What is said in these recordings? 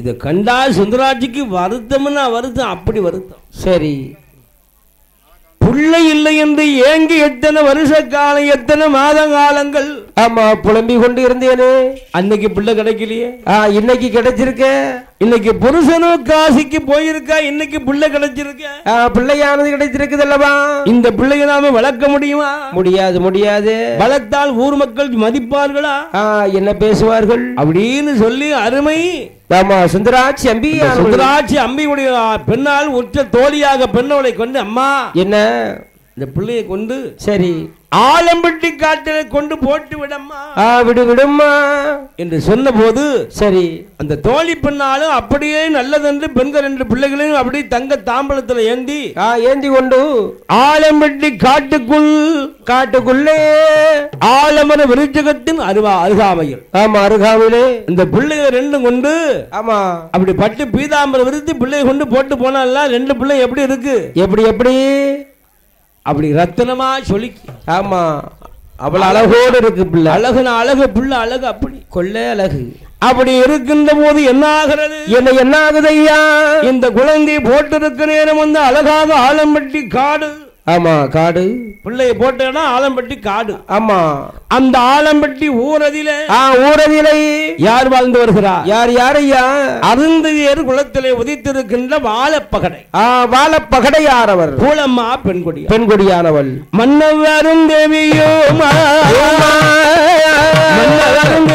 இதை கண்டா சுந்தராட்சிக்கு வருத்தம்னா வருத்தம் அப்படி வருத்தம். சரி. பிள்ளை இல்லை என்று ஏங்கி எத்தனை வருஷ காலம் எத்தனை மாத காலங்கள் ஆமா புலம்பி கொண்டு இருந்தேனே அன்னைக்கு பிள்ளை கிடைக்கலையே. இன்னைக்கு கிடைச்சிருக்க. இன்னைக்கு புருஷனும் காசிக்கு போயிருக்கா இன்னைக்கு பிள்ளை கிடைச்சிருக்க? பிள்ளையானது கிடைச்சிருக்குது அல்லவா இந்த பிள்ளையை நாம வளர்க்க முடியுமா? முடியாது முடியாது. வளர்த்தால் ஊர் மக்கள் மதிப்பார்களா? என்ன பேசுவார்கள்? அப்படின்னு சொல்லி அருமை. ஆமா சுந்தராட்சி அம்பி சுந்தராட்சி அம்பியுடைய பெண்ணால் உற்ற தோழியாக பெண்ணவளை கொண்டு அம்மா என்ன? இந்த பிள்ளையை கொண்டு சரி. ஆலம்பட்டி காட்டில கொண்டு போட்டு விடம்மா. ஆ விடு விடும்மா. என்று சொன்னபோது சரி. அந்த தோழி பெண்ணாலும் அப்படியே நல்லதென்று பெண்கள் ரெண்டு பிள்ளைகளையும் அப்படியே தங்க தாம்பலத்துல ஏந்தி ஏந்தி கொண்டு. ஆலம்பட்டி காட்டுக்குள் காட்டுக்குள்ளே. ஆலமர விருச்சகத்தின் அருவா அருகாமையில். ஆமா அருகாமையிலே. இந்த பிள்ளைகள் ரெண்டும் கொண்டு ஆமா. அப்படி பட்டு பீதாம்பரம் விரித்து பிள்ளையை கொண்டு போட்டு போனால ரெண்டு பிள்ளை எப்படி இருக்கு? எப்படி எப்படி? அப்படி ரத்தினமா சொல்லி ஆமா. அவள் அழகோடு இருக்கு பிள்ளை. அழகுன அழகு பிள்ளை அழகு அப்படி. கொள்ளை அழகு. அப்படி இருக்கின்ற போது என்ன ஆகிறது என்ன என்ன ஆகுது ஐயா இந்த குழந்தை போட்டிருக்க நேரம் வந்து அழகாக ஆலம்பட்டி காடு. ஆமா காடு. பிள்ளையை போட்டேன்னா ஆலம்பட்டி காடு. ஆமா. அந்த ஆலம்பட்டி ஊரதிலே ஆ ஊரதிலை யார் வாழ்ந்து வருகிறார் யார் யார் ஐயா அருந்ததியர் குலத்திலே உதித்திருக்கின்ற வாழப்பகடை. ஆ வாழ பகடையாரவர் பூலம்மா பெண்கொடி பெண்கொடியானவள். மன்னவரும் தேவியுமா? மன்னவரும்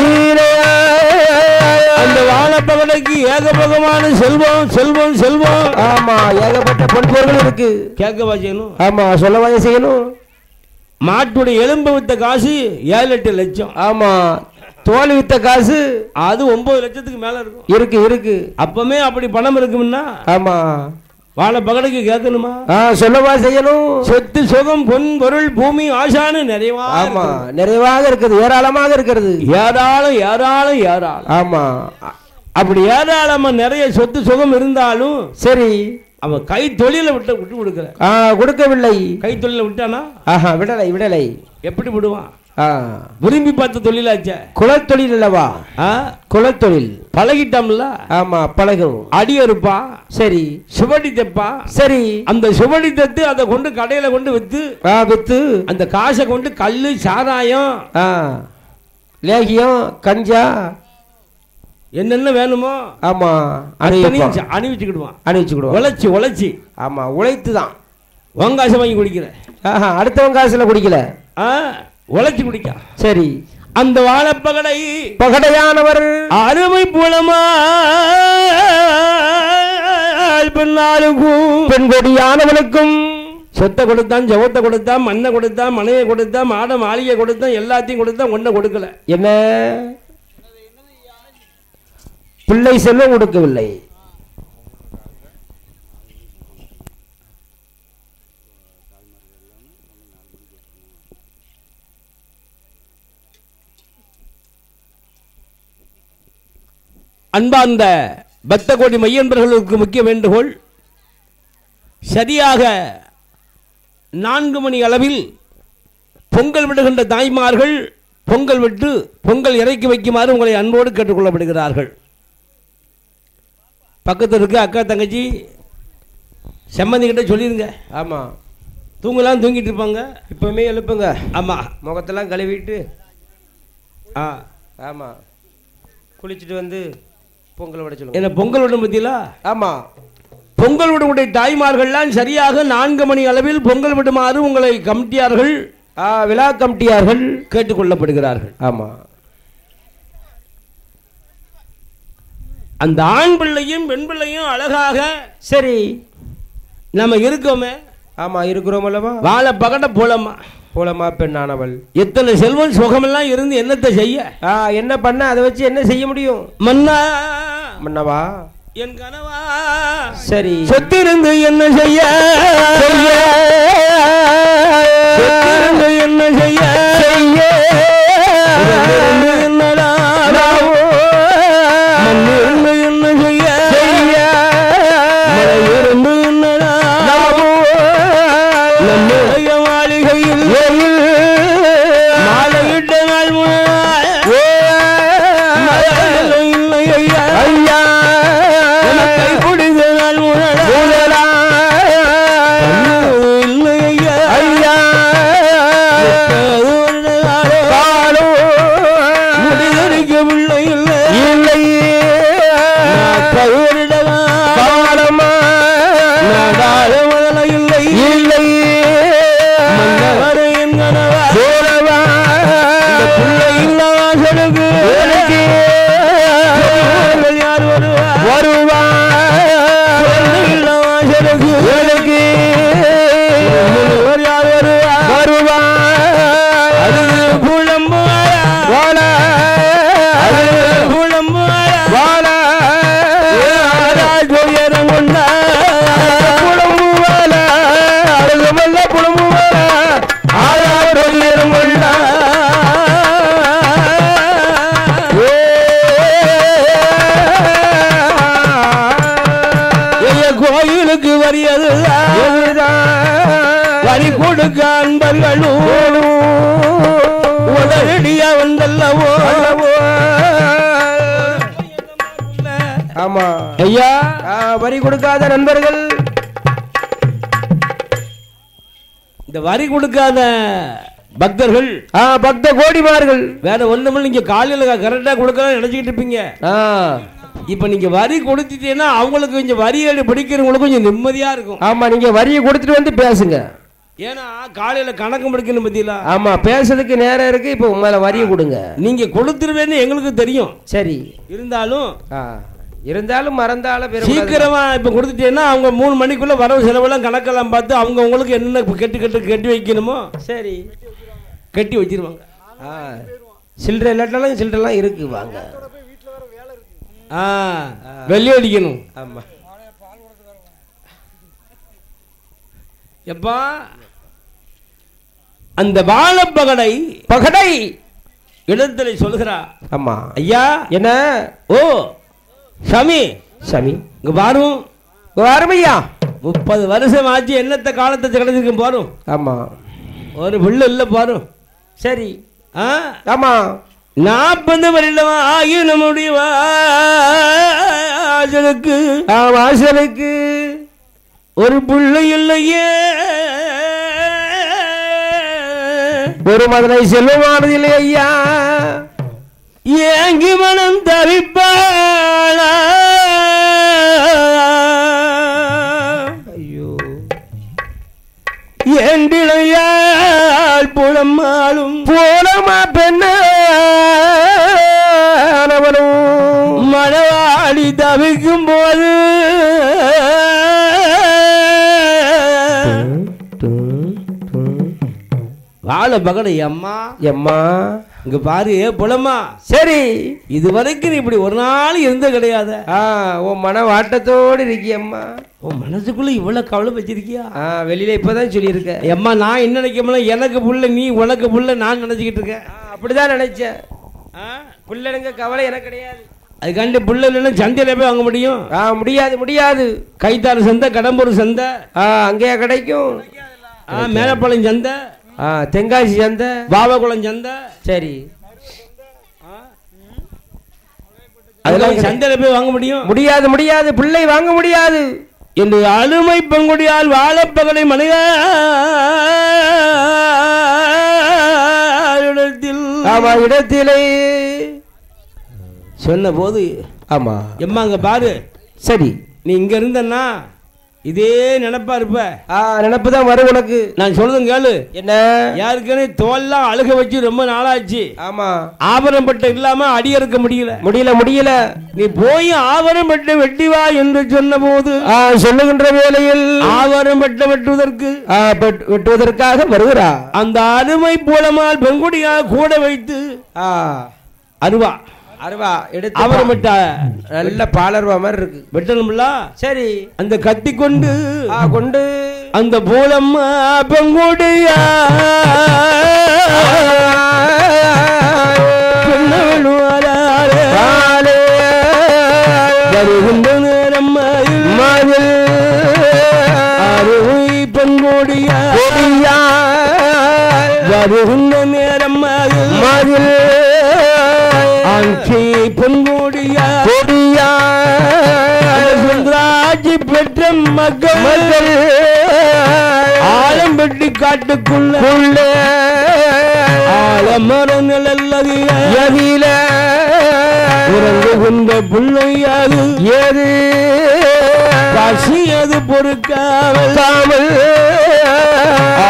ஈரையா அந்த வாழப்பகடைக்கு ஏகபகமான செல்வம் செல்வம் செல்வம். ஆமா ஏகப்பட்ட பொன் பொருள் இருக்கு. கேட்கவா செய்யணும் ஆமா சொல்லவா செய்யணும் மாட்டுடைய எலும்பு வித்த காசு ஏழு எட்டு லட்சம். ஆமா தோல் வித்த காசு அது ஒன்பது லட்சத்துக்கு மேல இருக்கும். இருக்கு இருக்கு. அப்பமே அப்படி பணம் இருக்கும்னா? ஆமா. வாழை பகடைக்கு கேட்கணுமா? சொல்லவா செய்யணும். சொத்து சுகம் பொன் பொருள் பூமி ஆசானு நிறைவா ஆமா நிறைவாக இருக்குது ஏராளமாக இருக்கிறது. ஏராளம் ஏராளம் ஏராளம். ஆமா. அப்படி ஏராளமா நிறைய சொத்து சுகம் இருந்தாலும் சரி. அவன் கை தொழில விட்டு விட்டு கொடுக்கற ஆ கொடுக்கவில்லை. கை தொழில விட்டானா? ஆஹா விடலை விடலை. எப்படி விடுவான் விரும்பி பார்த்த தொழிலாச்சே? குலத்தொழில் அல்லவா? குலத்தொழில். பழகிட்டோம்ல? ஆமா பழகும். அடி அறுப்பான் சரி. சுவடி தைப்பான் சரி. அந்த சுவடி தத்து அதை கொண்டு கடையில கொண்டு வித்து வித்து. அந்த காசை கொண்டு கல்லு சாராயம் லேகியம் கஞ்சா. என்னென்ன வேணுமோ ஆமா அணிவிச்சுக்கிடுவான். அணிவிச்சுக்கிடுவோம் உழைச்சி உழைச்சி. ஆமா உழைத்து தான் உன் காசை வாங்கி குடிக்கிற. அடுத்தவன் காசுல குடிக்கல. ஆ? உழைச்சி குடிக்க. சரி. அந்த வாழைப்பகடை பகடையானவர். அருமை புலமா பெண்ணாருக்கும் பெண்கொடியானவனுக்கும். சொத்தை கொடுத்தான் ஜவத்தை கொடுத்தான் மண்ணை கொடுத்தான் மனையை கொடுத்தான் மாட மாளிகை கொடுத்தான் எல்லாத்தையும் கொடுத்தான் ஒன்றை கொடுக்கல. என்ன? பிள்ளை செல்வம் கொடுக்கவில்லை. அன்பார்ந்த பக்த கோடி மையன்பர்களுக்கு முக்கிய வேண்டுகோள் சரியாக நான்கு மணி அளவில் பொங்கல் விடுகின்ற தாய்மார்கள் பொங்கல் விட்டு பொங்கல் இறக்கி வைக்குமாறு உங்களை அன்போடு கேட்டுக்கொள்ளப்படுகிறார்கள். பக்கத்தில் இருக்க அக்கா தங்கச்சி செம்மந்தி கிட்ட சொல்லிடுங்க ஆமா. தூங்கலாம் தூங்கிட்டு இருப்பாங்க. இப்பவுமே எழுப்புங்க. ஆமாம் முகத்தெல்லாம் கழுவிட்டு. ஆ. ஆமா. குளிச்சுட்டு வந்து பொங்கல் விட சொல்லுங்க. என்ன பொங்கல் விடும் பத்தியில ஆமா. பொங்கல் விடுமுறை தாய்மார்கள்லாம் சரியாக நான்கு மணி அளவில் பொங்கல் விடுமாறு உங்களை கமிட்டியார்கள் விழா கமிட்டியார்கள் கேட்டுக்கொள்ளப்படுகிறார்கள். ஆமா. அந்த ஆண் பிள்ளையும் பெண் பிள்ளையும் அழகாக சரி. நம்ம இருக்கோமே. ஆமா இருக்கிறோம் அல்லவா? வாழ பகட போலமா போலமா பெண்ணானவள். எத்தனை செல்வம் சுகமெல்லாம் இருந்து என்னத்தை செய்ய? என்ன பண்ண அதை வச்சு என்ன செய்ய முடியும்? மன்னா. மன்னவா? என் கனவா. சரி. சொத்திருந்து என்ன செய்ய? என்ன செய்ய? இருந்து அன்பர்களும் உடனடியா வந்தல்லவோ ஆமா. ஐயா. வரி கொடுக்காத நண்பர்கள். இந்த வரி கொடுக்காத பக்தர்கள் பக்த கோடிமார்கள். வேற ஒண்ணுமில்ல நீங்க காலையில கரெக்டா கொடுக்கலாம் நினைச்சுக்கிட்டு இருப்பீங்க. இப்ப நீங்க வரி கொடுத்துட்டீங்கன்னா அவங்களுக்கு கொஞ்சம் வரி பிடிக்கிறவங்களுக்கு கொஞ்சம் நிம்மதியா இருக்கும். ஆமா நீங்க வரியை கொடுத்துட்டு வந்து பேசுங்க. ஏன்னா காலையில கணக்கு முடிக்கணும் பத்தியில? ஆமா பேசுறதுக்கு நேரம் இருக்கு இப்போ உங்க மேல வரியை கொடுங்க. நீங்க கொடுத்துருவேன்னு எங்களுக்கு தெரியும். சரி. இருந்தாலும் இருந்தாலும் மறந்தாலும் சீக்கிரமா இப்ப கொடுத்துட்டீங்கன்னா அவங்க மூணு மணிக்குள்ள வரவு செலவெல்லாம் கணக்கெல்லாம் பார்த்து அவங்க உங்களுக்கு என்னென்ன கெட்டு கெட்டு கட்டி வைக்கணுமோ சரி. கட்டி வச்சிருவாங்க. சில்லறை இல்லாட்டாலும் சில்லறைலாம் இருக்கு வாங்க. ஆ வெள்ளி அடிக்கணும். ஆமா. எப்பா அந்த வாழப்பகடை பகடை இடத்துல சொல்கிறா ஆமா ஐயா என்ன ஓ சாமி சாமி இங்க பாரும் அருமையா முப்பது வருஷம் ஆச்சு என்னத்த காலத்தை கிடந்திருக்கும் பாரும் ஆமா ஒரு பிள்ளை இல்லை பாரும் சரி ஆ ஆமா நாற்பது வருடம் ஆகி நம்முடைய வாசலுக்கு வாசலுக்கு ஒரு பிள்ளை இல்லையே. ஒரு மதனை செல்வமானது இல்லை ஐயா. ஏங்கி மனம் தவிப்பாளா. ஐயோ. ஏண்டிளையால் புலம்மாளும் போலமா பெண்ணவனும் மனவாடி தவிக்கும் போது வாழ பகடை அம்மா எம்மா இங்க பாரு புலமா சரி. இதுவரைக்கும் நீ இப்படி ஒரு நாள் இருந்த கிடையாத. உன் மன வாட்டத்தோடு இருக்கியம்மா உன் மனசுக்குள்ள இவ்வளவு கவலை வச்சிருக்கியா? வெளியில இப்பதான் சொல்லியிருக்க. அம்மா நான் என்ன நினைக்கமுல எனக்கு புள்ள நீ உனக்கு புள்ள நான் நினைச்சுக்கிட்டு இருக்கேன். அப்படிதான் நினைச்சேன்? பிள்ளைங்க கவலை எனக்கு கிடையாது. அதுக்காண்டி புள்ள இல்லைன்னா சந்தையில போய் வாங்க முடியும். ஆ முடியாது முடியாது. கைத்தாறு சந்தை கடம்பூர் சந்தை. ஆ அங்கேயா கிடைக்கும். ஆ, மேலப்பாளையம் சந்தை. ஆ தென்காசி சந்தை பாவகுளம் சந்தை சரி. அதெல்லாம் சந்தையில போய் வாங்க முடியும்? முடியாது முடியாது. பிள்ளை வாங்க முடியாது. என்று அருமை பெண்குடியால் வாழப்பகலை மனிதத்தில் ஆமா இடத்திலே. சொன்ன போது ஆமா. எம்மா அங்க பாரு. சரி. நீ இங்க இருந்தன்னா இதே நினைப்பா இருப்ப. ஆ நினப்பு தான் வரும் உனக்கு. நான் சொல்றதும் கேளு. என்ன? யாருக்குன்னு தோல்லாம் அழுக வச்சு ரொம்ப நாளாச்சு. ஆமா. ஆபரணம் பட்டு இல்லாம அடி அறுக்க முடியல. முடியல முடியல. நீ போய் ஆபரணம் பட்டு வெட்டி வா என்று சொன்ன போது ஆ சொல்லுகின்ற வேளையில். ஆபரணம் பட்டு வெட்டுவதற்கு வெட்டுவதற்காக வருகிறா. அந்த அருமை பூலமால் பெண்குடியால் கூட வைத்து ஆ. அருவா. அருவா எடுத்து அவரை விட்ட நல்ல பாலர்வா மாதிரி இருக்கு. வெட்டணும்ல? சரி. அந்த கத்தி கொண்டு ஆ கொண்டு. அந்த பூலம்மா பெண்ணவளுவாராரே. வருகின்ற நேரம் மயில். அருமை பெண்குடியா வருகின்ற பெற்ற மக்கள் ஆழம் பெட்டி காட்டுக்குள்ள. ஆலமர எதில உறங்குகின்ற பிள்ளையாது. ஏது? பசியது பொறுக்காமல். காமல்.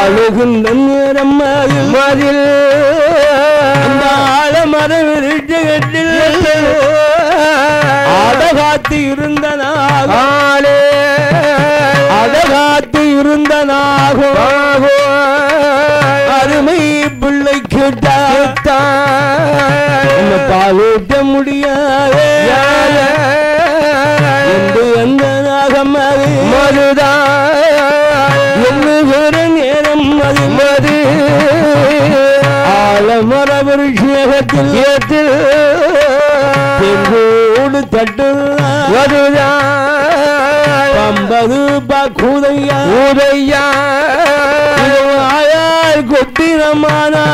அழுகின்ற நேரம் மதில். அந்த இருந்த நாகம் ஆளே அடகாத்து இருந்த நாகம் அருமை பிள்ளை கேட்டா நம்ம பாலூட்ட முடியாது. என்று அந்த நாகம் அது எண்ணுகிற நேரம் அது மது. ஆலமர விருட்சகத்தில் ஏத்தில். தெங்கோடு தட்டு ஐம்பது கூதையா உதையா ஆயால் கொட்டினமானா.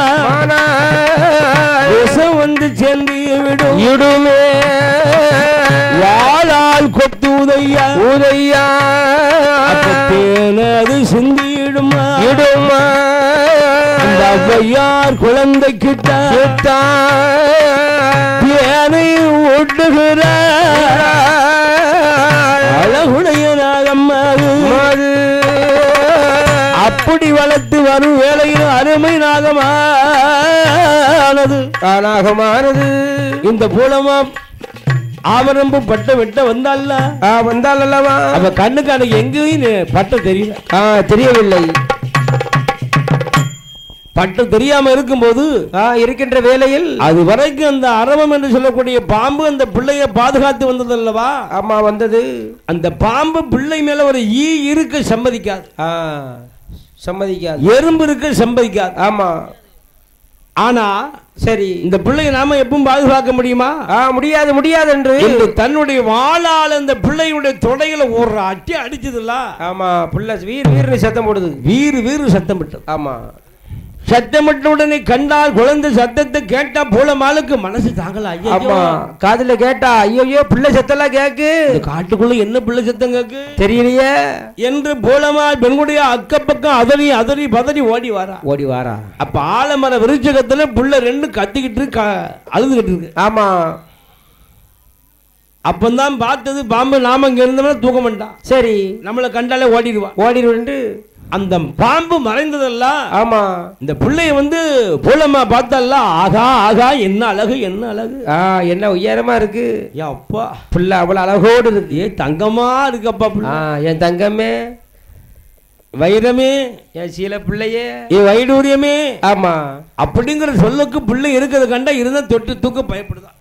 விஷம் வந்து சென்று விடும். இடுமே. வாழால் கொத்து உதையா. உதையா. தேனது சிந்திடுமா. இடுமா. ஔவையார் குழந்தை கிட்ட தேனை ஒட்டுகிற அப்படி வளர்த்து வரும் வேளையில் அருமை நாகமானது. நாகமானது. இந்த பூலமா ஆவரம்பு பட்டை வெட்ட வந்தால வந்தால் அல்லவா அவ கண்ணுக்கு அன்னைக்கு எங்கேயும் நெ- பட்டை தெரியல. தெரியவில்லை. பட்டை தெரியாம இருக்கும்போது இருக்கின்ற வேளையில் அது வரைக்கும் அந்த அரவம் என்று சொல்லக்கூடிய பாம்பு அந்த பிள்ளைய பாதுகாத்து வந்தது அல்லவா ஆமா வந்தது. அந்த பாம்பு பிள்ளை மேல ஒரு ஈ இருக்க சம்மதிக்காது. சம்மதிக்காது. எறும்பு இருக்க சம்மதிக்காது. ஆமா. ஆனா சரி. இந்த பிள்ளையை நாம எப்பவும் பாதுகாக்க முடியுமா? ஆ முடியாது முடியாது என்று தன்னுடைய வாளால் அந்த பிள்ளையுடைய தொடையில ஒரு அட்டி அடிச்சதுல்ல. ஆமா புள்ள வீர் வீர்னு சத்தம் போடுது. வீறு வீறு சத்தம் விட்டது ஆமா. சத்தமிட்ட உடனே கண்டால் குழந்தை சத்தத்தை கேட்டா பூலமாளுக்கு மனசு தாங்கல. ஐயோ காதுல கேட்டா ஐயோ பிள்ளை சத்தெல்லாம் கேக்கு. காட்டுக்குள்ள என்ன பிள்ளை சத்தம் கேக்கு? தெரியலையே. என்று பூலமால் பெண்களுடைய அக்கப்பக்கம் அதறி அதறி பதறி ஓடி வாரா. ஓடி வாரா. அப்ப ஆலமர விருச்சகத்துல புள்ள ரெண்டு கத்திக்கிட்டு க- அழுதுகிட்டு இருக்கு. ஆமா. அப்பந்தான் பார்த்தது பாம்பு நாம இங்க இருந்தோம்னா தூக்க மாட்டான் சரி. நம்மளை கண்டாலே ஓடிடுவான் ஓடிடு அந்த பாம்பு மறைந்ததெல்லாம் ஆமா. இந்த பிள்ளைய வந்து பூலமா பார்த்தல்ல ஆகா ஆகா என்ன அழகு என்ன அழகு? ஆ என்ன உயரமா இருக்கு? அப்பா. புள்ள அவ்வளவு அழகோடு இருக்கு. ஏ தங்கமா இருக்கப்பா என் தங்கமே. வைரமே. என் சீல பிள்ளையே. ஏ வைடூரியமே. ஆமா. அப்படிங்கிற சொல்லுக்கு பிள்ளை இருக்கிறத கண்டா இருந்தா தொட்டு தூக்க பயப்படுதான்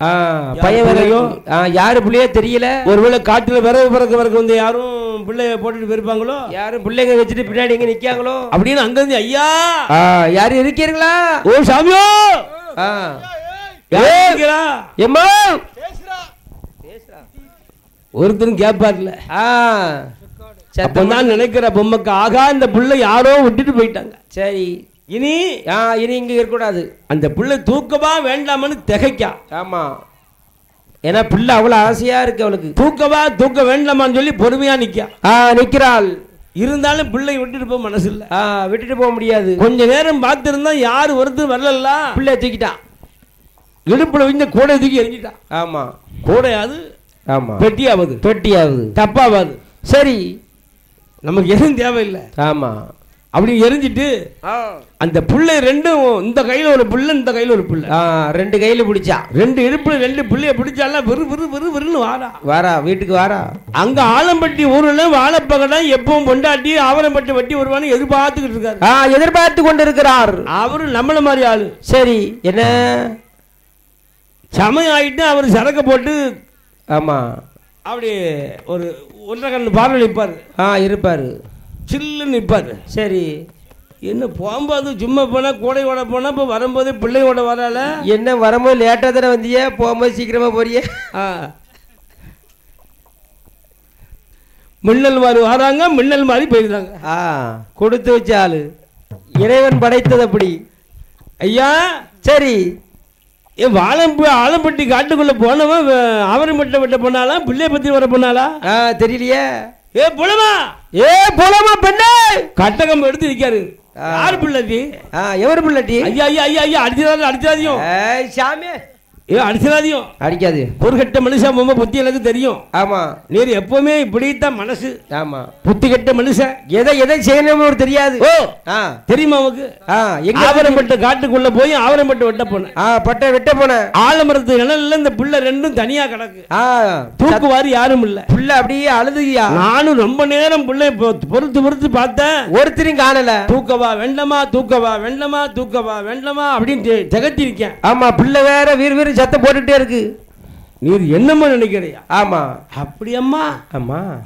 வேறையோ ஆ யாரு பிள்ளையோ தெரியல? ஒருவேளை காட்டுல விறகு பிறக்க பிறக்க வந்து யாரும் பிள்ளைய போட்டுட்டு போயிருப்பாங்களோ? யாரும் பிள்ளைங்க வச்சுட்டு பின்னாடி எங்க நிக்காங்களோ? அப்படின்னு அங்கிருந்து ஐயா! ஆ யாரும் இருக்கீங்களா ஓ சாமியோ? எம்மா! ஒருத்தரும் கேட்பார்ல ஆ. சத்தம் அப்பதான் நினைக்கிற பொம்மைக்கு ஆகா இந்த பிள்ளை யாரோ விட்டுட்டு போயிட்டாங்க. சரி. இனி ஆ இனி இங்க இருக்கக்கூடாது. அந்த பிள்ளை தூக்கவா வேண்டாமன்னு திகைக்கா. ஆமா. ஏன்னா பிள்ளை அவ்வளவு ஆசையா இருக்கு அவளுக்கு. தூக்கவா தூக்க வேண்டாமான்னு சொல்லி பொறுமையா நிக்கா. ஆ நிக்கிறாள். இருந்தாலும் பிள்ளை விட்டுட்டு போக மனசு இல்ல ஆ விட்டுட்டு போக முடியாது. கொஞ்ச நேரம் பார்த்திருந்தா யாரு ஒருத்தர் வரல பிள்ளை தூக்கிட்டான் இடுப்புல விழுந்த கூடை தூக்கி எரிஞ்சிட்டான் ஆமா. கூடையாது ஆமா. பெட்டியாவது. தொட்டியாவது தப்பாவாது. சரி. நமக்கு எதுவும் தேவையில்லை. ஆமா. அப்படி எரிஞ்சிட்டு அந்த புள்ளை ரெண்டும் இந்த கையில ஒரு புள்ள இந்த கையில ஒரு புள்ள. ரெண்டு கையில பிடிச்சா. ரெண்டு இடுப்புல ரெண்டு புள்ளைய பிடிச்சாலாம் விறு விறு விறு விறுன்னு வாரா வாரா வீட்டுக்கு வாரா அங்க ஆலம்பட்டி ஊர்ல வாழைப்பகடம் எப்பவும் பொண்டாட்டி ஆவரம்பட்டி வட்டி வருவான்னு எதிர்பார்த்துக்கிட்டு இருக்காரு. எதிர்பார்த்து கொண்டு இருக்கிறார் அவரு நம்மள மாதிரி ஆளு. சரி என்ன? சமயம் ஆயிட்டு அவர் சரக்க போட்டு ஆமா. அப்படி ஒரு ஒன்றரை கண்ணு பார்வை நிற்பாரு ஆ இருப்பாரு. சில்லுன்னு நிற்பாரு சரி. என்ன போகும்போது சும்மா போனா கூடையோட போனா இப்போ வரும்போது பிள்ளையோட வரால? என்ன வரும்போது லேட்டா தானே வந்தியே? போகும்போது சீக்கிரமா போறியே? ஆ. மின்னல் மாதிரி வராங்க மின்னல் மாதிரி போயிடுறாங்க. ஆ கொடுத்து வச்ச ஆளு. இறைவன் படைத்தது அப்படி. ஐயா? சரி. ஏ வாழம்பு ஆலம்பட்டி காட்டுக்குள்ள போனவன் அவரம்பட்டை வெட்ட போனாலா பிள்ளைய பத்தி வர போனாலா தெரியலையே. ஏ புலமா? ஏ போலாமா பெண்ணே? கட்டகம் எடுத்து ஆ. யார் பிள்ளை இது? ஆ எவர் பிள்ளட்டி ஐயா ஐயா ஐயா ஐயா ஏய் சாமி. ஏ அடிச்சிடாதியும் அடிக்காது. ஒரு கெட்ட மனுஷன் ரொம்ப புத்தி எனக்கு தெரியும். ஆமா. நீர் எப்பவுமே இப்படித்தான் மனசு. ஆமா. புத்தி கெட்ட மனுஷன். எதை எதை செய்யணும்னு ஒரு தெரியாது. ஓ தெரியுமா உனக்கு? எங்க ஆவரம்பட்டு காட்டுக்குள்ள போய் ஆவரம்பட்டு வெட்ட போனேன். ஆ பட்டை வெட்ட போன ஆலமரத்து நிழல்ல இந்த பிள்ளை ரெண்டும் தனியா கிடக்கு. ஆ. தூக்குவாரி யாரும் இல்ல. புள்ள அப்படியே அழுதுகியா? நானும் ரொம்ப நேரம் பிள்ளை பொறுத்து பொறுத்து பார்த்தேன். ஒருத்தரையும் காணல. தூக்கவா வேண்டமா தூக்கவா வேண்டமா தூக்கவா வேண்டமா அப்படின்னு தெ- திகட்டிருக்கேன் ஆமா பிள்ளை வேற வீர் வீர் சத்தம் போட்டுட்டே இருக்கு. நீர் என்னம்மா நினைக்கிறியா? ஆமா. அப்படி அம்மா.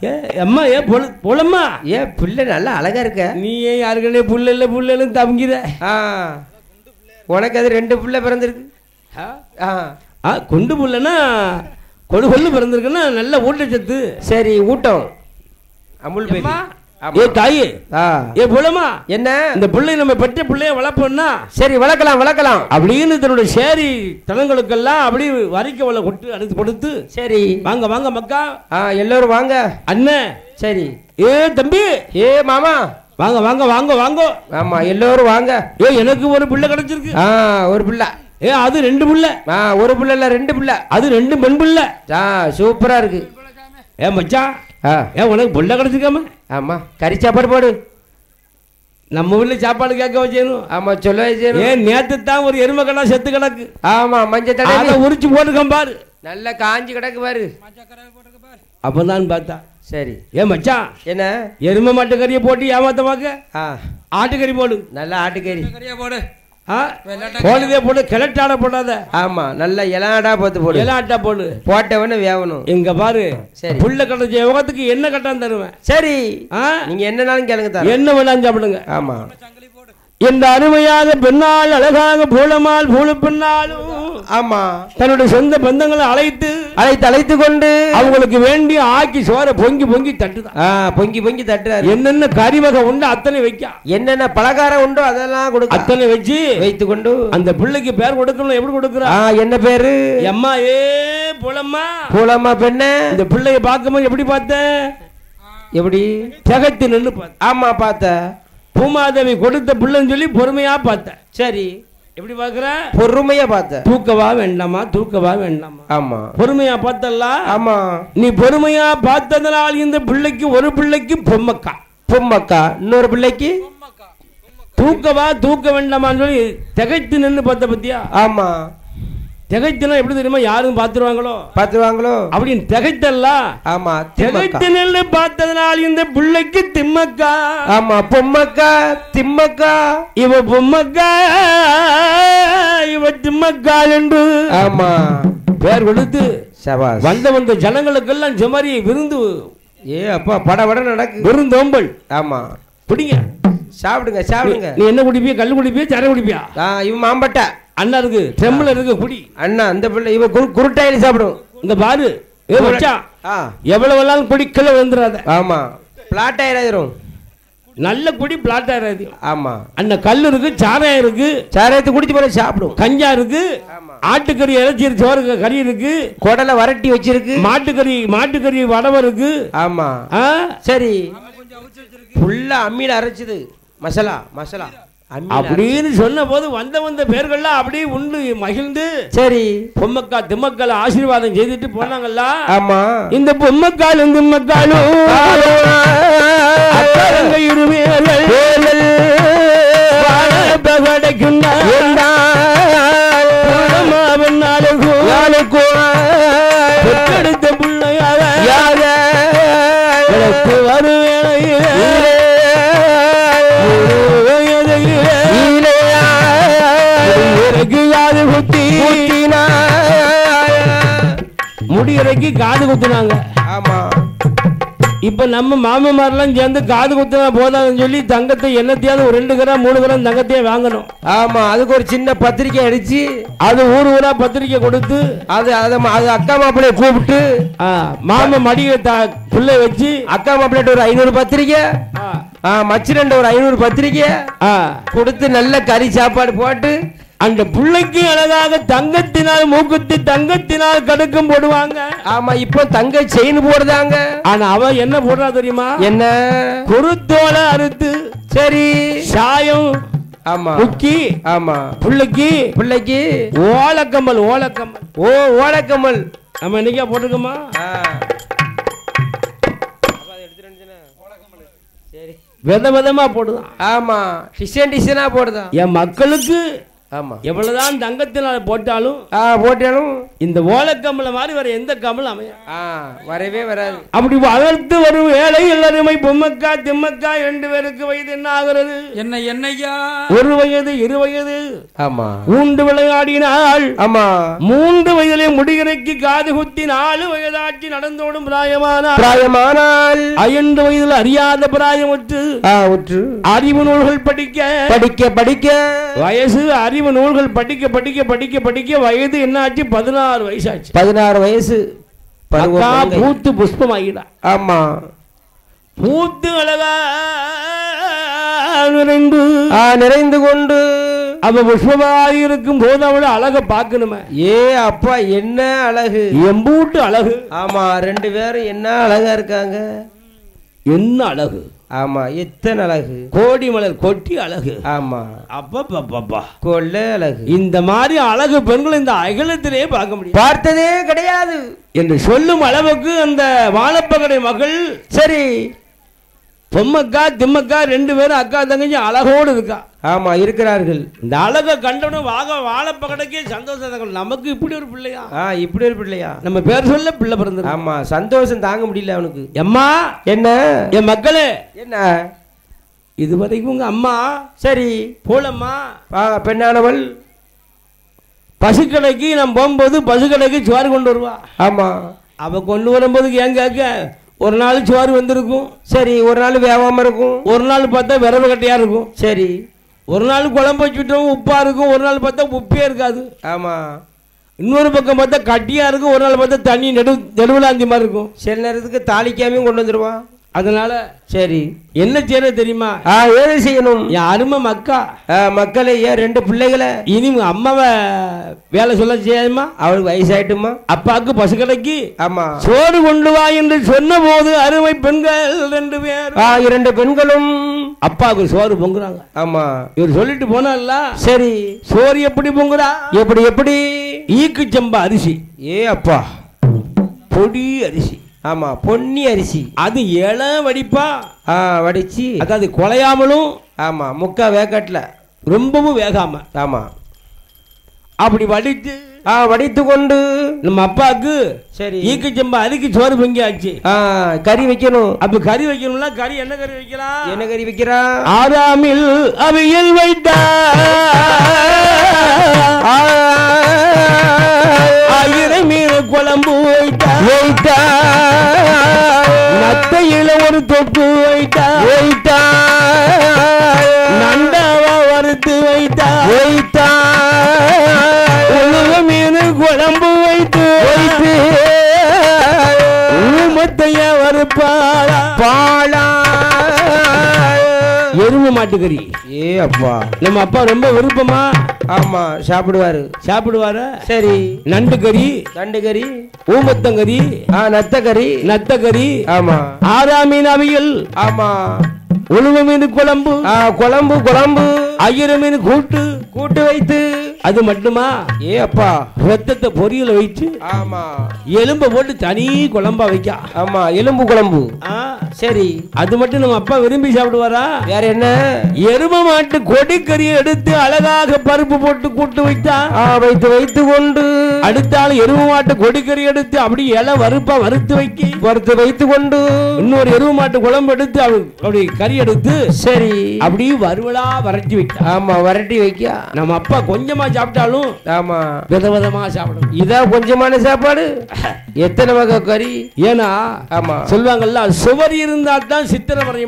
ஏ அம்மா ஏ பொல பொலம்மா. ஏன் பிள்ளை நல்லா அழகா இருக்க. நீ ஏன் யாருக்கனே புள்ள இல்ல புள்ள தம்பிக்கிற? ஆ. உனக்கு அது ரெண்டு பிள்ளை பிறந்திருக்கு. ஆ? கொண்டு புள்ளனா கொடு கொள்ளு பிறந்திருக்குன்னா நல்ல ஊட்டச்சத்து. சரி ஊட்டம். அமுல் ஆமா. ஏ தாயி ஏ புலமா என்ன? இந்த பிள்ளை நம்ம பெற்ற பிள்ளைய வளர்ப்போம்னா? சரி வளர்க்கலாம் வளர்க்கலாம். அப்படின்னு தன்னுடைய சேரி தனங்களுக்கெல்லாம் அப்படி வரிக்கவளை கொட்டு அடுத்து கொடுத்து சரி. வாங்க வாங்க மக்கா. எல்லாரும் வாங்க. அண்ணன் சரி. ஏ தம்பி. ஏ மாமா. வாங்க வாங்க வாங்க வாங்க. ஆமா எல்லாரும் வாங்க. ஏ எனக்கு ஒரு பிள்ளை கிடைச்சிருக்கு. ஆ ஒரு பிள்ளை. ஏ அது ரெண்டு பிள்ளை. ஆ ஒரு பிள்ளை இல்ல ரெண்டு பிள்ளை. அது ரெண்டு பெண் பிள்ளை. சூப்பரா இருக்கு. ஏ மச்சான். ஆ. ஏ உனக்கு பிள்ளை கிடைச்சிருக்காம? ஆமா. கறி சாப்பாடு போடு. நம்ம வீட்டுல சாப்பாடு கேட்க வச்சேனும் ஆமா சொல்ல செய்யணும். ஏன் நேத்து தான் ஒரு எருமை கடா செத்து கிடக்கு? ஆமா மஞ்சள் அதை தடவை உரிச்சு போட்டுக்கேன் பாரு. நல்லா காஞ்சி கிடக்கு பாரு. அப்பதான் பார்த்தா. சரி. ஏ மச்சான். என்ன? எருமை மாட்டு கறியை போட்டு ஏமாத்த பார்க்க ஆ. ஆட்டுக்கறி போடு. நல்ல ஆட்டுக்கறி. ஆ? போடுதே போடு கிளட்டாட போடாத. ஆமா நல்ல இலாடா பார்த்து போடு. ஆட்டா போடு. போட்டவன வேவணும். இங்க பாரு சரி. புள்ள கிடைச்ச யோகத்துக்கு என்ன கட்டான் தருவேன்? சரி? நீங்க என்னனாலும் கேளுங்க என்ன வேணாலும் சாப்பிடுங்க. ஆமா. இந்த அருமையாக பெண்ணால் அழகாக பூலமால் பூல பெண்ணாலும் ஆமா. தன்னுடைய சொந்த பந்தங்களை அழைத்து அழைத்து அழைத்து கொண்டு அவங்களுக்கு வேண்டிய ஆக்கி சோற பொங்கி பொங்கி தட்டுதான். பொங்கி பொங்கி தட்டுறாரு. என்னென்ன கறி வகை உண்டு அத்தனை வைக்க. என்னென்ன பலகாரம் உண்டோ அதெல்லாம் கொடுக்க. அத்தனை வச்சு வைத்து கொண்டு. அந்த பிள்ளைக்கு பேர் கொடுக்கணும் எப்படி கொடுக்குறா? ஆ என்ன பேரு? எம்மா ஏ புலம்மா. பூலம்மா பெண்ணு. இந்த பிள்ளைய பார்க்கும்போது எப்படி பார்த்தேன் எப்படி? திகத்து நின்று பார்த்தேன் ஆமா பார்த்த. பூமாதேவி கொடுத்த பிள்ளைன்னு சொல்லி பொறுமையா பார்த்தேன் சரி. எப்படி பார்க்குற? பொறுமையா பார்த்த. தூக்கவா வேண்டாமா? தூக்கவா வேண்டாமா? ஆமா. பொறுமையா பார்த்தல்ல? ஆமா. நீ பொறுமையா பார்த்ததனால் இந்த பிள்ளைக்கு ஒரு பிள்ளைக்கு பொம்மக்கா. பொம்மக்கா. இன்னொரு பிள்ளைக்கு? தூக்கவா தூக்க வேண்டாமான்னு சொல்லி திகைத்து நின்று பார்த்த பத்தியா? ஆமா. திகைத்துனா எப்படி தெரியுமா? யாரும் பார்த்துருவாங்களோ? பாத்துருவாங்களோ அப்படின்னு திகைத்தல்ல ஆமா திகைத்து நின்று பார்த்ததனால் இந்த பிள்ளைக்கு திம்மக்கா. ஆமா பொம்மக்கா திம்மக்கா. இவ பொம்மக்கா இவ திம்மக்கா என்று ஆமா. பேர் கொடுத்து வந்த வந்த ஜனங்களுக்கெல்லாம் சுமாரி விருந்து ஏ அப்பா பட பட நடக்கு விருந்தோம்பல். ஆமா. பிடிங்க சாப்பிடுங்க சாப்பிடுங்க. நீ என்ன குடிப்பியா? கல் குடிப்பியா? சரை குடிப்பியா? இவன் மாம்பட்டா. அண்ணா இருக்கு. செம்புல இருக்கு குடி. அண்ணா அந்த பிள்ளை குரு குருட்டாயில் சாப்பிடும். இந்த பாரு எவ்வளவு வேணாலும் குடிக்கல வந்துடாத ஆமா. பிளாட் ஆயிரும் நல்ல குடி பிளாட் ஆயிராது ஆமா. அந்த கல் இருக்கு சாராயம் இருக்கு. சாரத்தை குடிச்சு போல சாப்பிடும். கஞ்சா இருக்கு. ஆமா. ஆட்டுக்கறி இறைச்சி சோறு கறி இருக்கு. குடலை வரட்டி வச்சிருக்கு. மாட்டுக்கறி மாட்டுக்கறி வடவை இருக்கு. ஆமா. ஆ? சரி. ஃபுல்லா அம்மியில அரைச்சது. மசாலா மசாலா. அப்படின்னு சொன்ன போது வந்த வந்த பேர்கள்லாம் அப்படியே உண்டு மகிழ்ந்து சரி. பொம்மக்கா திம்மக்கால ஆசீர்வாதம் செய்துட்டு போனாங்கல்ல? ஆமா. இந்த பொம்மக்காலும் திம்மக்காலும் அக்கரங்க முடியறைக்கு காது குத்துனாங்க. ஆமா. இப்ப நம்ம மாமன்மாரெல்லாம் சேர்ந்து காது குத்துனா போதாதுன்னு சொல்லி தங்கத்தை என்னத்தையாவது ஒரு ரெண்டு கிராம் மூணு கிராம் தங்கத்தையே வாங்கணும். ஆமா அதுக்கு ஒரு சின்ன பத்திரிக்கை அடிச்சு அது ஊர் ஊரா பத்திரிக்கை கொடுத்து அது அதை அது அக்கா மாப்பிள்ளைய கூப்பிட்டு ஆ, மாமன் மடியை புள்ளை வச்சு அக்கா மாப்பிள்ளைட்ட ஒரு ஐநூறு பத்திரிக்கை மச்சிரண்ட ஒரு ஐநூறு பத்திரிக்கை கொடுத்து நல்ல கறி சாப்பாடு போட்டு அந்த பிள்ளைக்கு அழகாக தங்கத்தினால் மூக்குத்தி தங்கத்தினால் கடுக்கம் போடுவாங்க. ஆமா இப்போ தங்க செயின் போடுதாங்க. ஆனா அவன் என்ன போடுறா தெரியுமா? என்ன? குருத்தோலை அறுத்து சரி. சாயம் ஆமா. முக்கி ஆமா. புள்ளைக்கு பிள்ளைக்கு. ஓலக்கம்பல் ஓலக்கம்பல் ஓ ஓலக்கம்மல். நம்ம என்னைக்கா போட்டிருக்கோமா. சரி வித விதமா போடுதான் ஆமா டிசைன் டிசைனா போடுதான் என் மக்களுக்கு ஆமா. எவ்வளவுதான் தங்கத்தினால போட்டாலும் ஆ போட்டாலும் இந்த ஓலக்கம்பளை மாதிரி வேற எந்த கம்பல் அமைய ஆ வரவே வராது. அப்படி வளர்த்து வரும் வேலை எல்லாருமே பொம்மக்கா திம்மக்கா ரெண்டு பேருக்கு வயது என்ன ஆகிறது? என்ன என்னையா ஒரு வயது இரு வயது. ஆமா. ஊண்டு விளையாடினாள் ஆமா. மூன்று வயதிலே முடிகிறைக்கு காது குத்தி நாலு வயதாட்சி நடந்தோடும் பிராயமானாள் பிராயமானால் ஐந்து வயதில் அறியாத பிராயமுற்று ஆ உற்று அறிவு நூல்கள் படிக்க படிக்க படிக்க. வயசு அறிவு நூல்கள் படிக்க படிக்க படிக்க படிக்க வயது பதினாறு வயசாச்சு. பதினாறு வயசு பருவம் அக்கா மங்கை. பூத்து புஷ்பம் ஆகிடா ஆமா. பூத்து அழகா நிறைந்து. நிறைந்து கொண்டு. அவ புஷ்பமாக இருக்கும் போது அவளை அழக பார்க்கணுமே. ஏ அப்பா என்ன அழகு. எம்பூட்டு அழகு. ஆமா ரெண்டு பேரும் என்ன அழகா இருக்காங்க? என்ன அழகு? ஆமா எத்தனை அழகு? கோடி மலர் கொட்டி அழகு. ஆமா. அப்பப்பப்பப்பா. கொள்ள அழகு. இந்த மாதிரி அழகு பெண்கள் இந்த அகிலத்திலே பார்க்க முடியும். பார்த்ததே கிடையாது. என்று சொல்லும் அளவுக்கு அந்த வாழப்பகடை மகள் சரி. பொம்மக்கா திம்மக்கா ரெண்டு பேரும் அக்கா தங்கச்சி அழகோடு இருக்கா. ஆமா இருக்கிறார்கள். இந்த அழகை கண்டவுடனே வாக வாழப்பகடைக்கே சந்தோஷம் நமக்கு இப்படி ஒரு பிள்ளையா? ஆ இப்படி ஒரு பிள்ளையா? நம்ம பேர் சொல்ல பிள்ளை பிறந்திருக்கு. ஆமா சந்தோஷம் தாங்க முடியல அவனுக்கு. எம்மா? என்ன? என் மக்களே என்ன? இதுவரைக்கும் உங்க அம்மா? சரி. போலம்மா. பெண்ணானவள்? பசுக்கடைக்கு நான் போகும்போது பசுக்கடைக்கு சோறு கொண்டு வருவா. ஆமா. அவ கொண்டு வரும்போது ஏன் கேட்க? ஒரு நாள் சோறு வந்திருக்கும். சரி ஒரு நாள் வேகாம இருக்கும். ஒரு நாள் பார்த்தா விரவு கட்டையா இருக்கும். சரி. ஒரு நாள் குழம்பு வச்சுட்டோம் உப்பா இருக்கும் ஒரு நாள் பார்த்தா உப்பே இருக்காது. ஆமா. இன்னொரு பக்கம் பார்த்தா கட்டியா இருக்கும் ஒரு நாள் பார்த்தா தண்ணி நெடு நெடுவிலாந்தி மாதிரி இருக்கும். சில நேரத்துக்கு தாளிக்காமையும் கொண்டு வந்துருவான். அதனால சரி. என்ன செய்யறது தெரியுமா? ஏது செய்யணும்? என் அருமை மக்கா. மக்களே ஏன் ரெண்டு பிள்ளைகளை? இனி அம்மாவை வேலை சொல்ல செய்யாதுமா அவளுக்கு வயசாயிட்டுமா அப்பாவுக்கு பசுக்கடைக்கு ஆமா. சோறு கொண்டு வா என்று சொன்ன போது அருமை பெண்கள் ரெண்டு பேர். இரண்டு பெண்களும் அப்பாவுக்கு சோறு பொங்குறாங்க. ஆமா. இவர் சொல்லிட்டு போனால சரி. சோறு எப்படி பொங்குறா? எப்படி எப்படி? ஈக்கு சம்பா அரிசி. ஏ அப்பா. பொடி அரிசி. ஆமா பொன்னி அரிசி. அது இள வடிப்பா? ஆ வடிச்சு. அதாவது குலையாமலும் ஆமா முக்கா வேக்காட்டுல. ரொம்பவும் வேகாம. ஆமா. அப்படி வடித்து ஆ வடித்து கொண்டு நம்ம அப்பாவுக்கு சரி. ஈக்கு சம்பா அரிக்கு சோறு பொங்கி ஆச்சு ஆ கறி வைக்கணும். அப்ப கறி வைக்கணும்னா கறி என்ன கறி வைக்கலாம் என்ன கறி வைக்கிறா? ஆறாமில் அவியல் வைத்தா. ஆயிரம் மீன் குழம்பு வைத்தா. வைத்தா. நத்தையில ஒரு தொக்கு வைத்தா. வைத்தா. பாலா எருமை மாட்டுக்கறி. ஏ அப்பா. நம்ம அப்பா ரொம்ப விருப்பமா? ஆமா சாப்பிடுவாரு. சாப்பிடுவார? சரி. நண்டு கறி நண்டு கறி ஊமத்தங்கறி ஆ நத்த கறி நத்த கறி ஆமா. ஆறா மீன் அவியல். ஆமா. உழுவ மீன் குழம்பு. ஆ குழம்பு குழம்பு. ஐயர மீன் கூட்டு. கூட்டு வைத்து. அது மட்டுமா? ஏ அப்பா. ரத்தத்தை பொரியல வச்சு ஆமா. எலும்ப போட்டு தனி குழம்பா வைக்கா. ஆமா எலும்பு குழம்பு. சரி. அது மட்டும் நம்ம அப்பா விரும்பி சாப்பிடுவாரா? வேற என்ன? எரும மாட்டு கொடிக்கறியை எடுத்து அழகாக பருப்பு போட்டு கூட்டு வைத்தா? வைத்து வைத்து கொண்டு. அடுத்தாள் எரும மாட்டு கொடிக்கறி எடுத்து அப்படி இலை வறுப்பா வறுத்து வைக்கி வறுத்து வைத்து கொண்டு. இன்னொரு எரும மாட்டு குழம்பு எடுத்து அப்படி கறி எடுத்து சரி. அப்படியே வறுவலா வரைச்சி வைத்தா ஆமா வரட்டி வைக்க. நம்ம அப்பா கொஞ்சமா சாப்பிட்டாலும் ஆமா. விதவிதமா சாப்பிடணும் இதான் கொஞ்சமான சாப்பாடு? எத்தனை வகை கறி? ஏன்னா ஆமா. சொல்லுவாங்கல்ல சுவர் இருந்தால் தான் சித்திரை வரைய